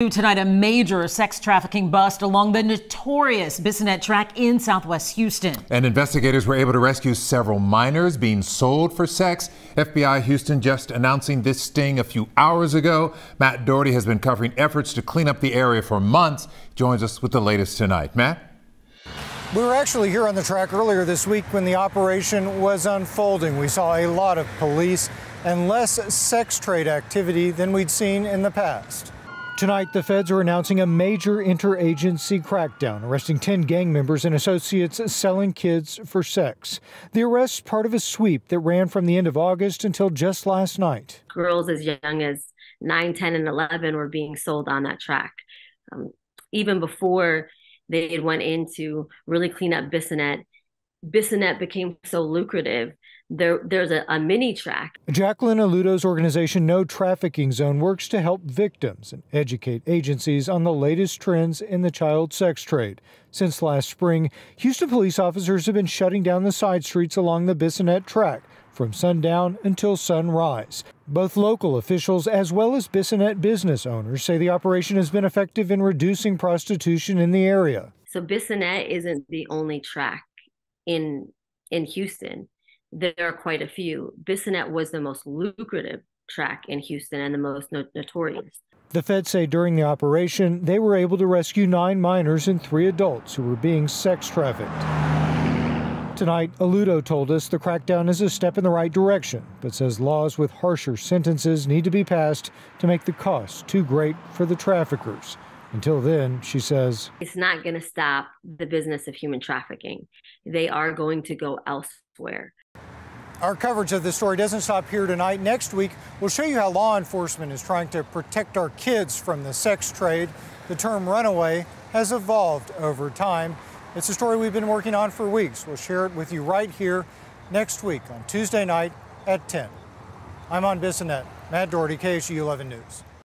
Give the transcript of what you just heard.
Tonight, a major sex trafficking bust along the notorious Bissonnet track in southwest Houston. And investigators were able to rescue several minors being sold for sex. FBI Houston just announcing this sting a few hours ago. Matt Dougherty has been covering efforts to clean up the area for months. Joins us with the latest tonight. Matt? We were actually here on the track earlier this week when the operation was unfolding. We saw a lot of police and less sex trade activity than we'd seen in the past. Tonight, the feds are announcing a major interagency crackdown, arresting 10 gang members and associates selling kids for sex. The arrest part of a sweep that ran from the end of August until just last night. Girls as young as 9, 10, and 11 were being sold on that track. Um, even before they went in to really clean up Bissonnet, Bissonnet became so lucrative there there's a, a, mini track. Jacqueline Aluotto's organization No Trafficking Zone works to help victims and educate agencies on the latest trends in the child sex trade. Since last spring, Houston police officers have been shutting down the side streets along the Bissonnet track from sundown until sunrise. Both local officials as well as Bissonnet business owners say the operation has been effective in reducing prostitution in the area. So Bissonnet isn't the only track in in Houston there are quite a few. Bissonnet was the most lucrative track in Houston and the most no- notorious. The feds say during the operation, they were able to rescue nine minors and three adults who were being sex trafficked. Tonight, Aluotto told us the crackdown is a step in the right direction, but says laws with harsher sentences need to be passed to make the cost too great for the traffickers. Until then, she says, it's not going to stop the business of human trafficking. They are going to go elsewhere. Our coverage of this story doesn't stop here tonight. Next week, we'll show you how law enforcement is trying to protect our kids from the sex trade. The term runaway has evolved over time. It's a story we've been working on for weeks. We'll share it with you right here next week on Tuesday night at 10. I'm on Bissonnet. Matt Dougherty, KHOU 11 News.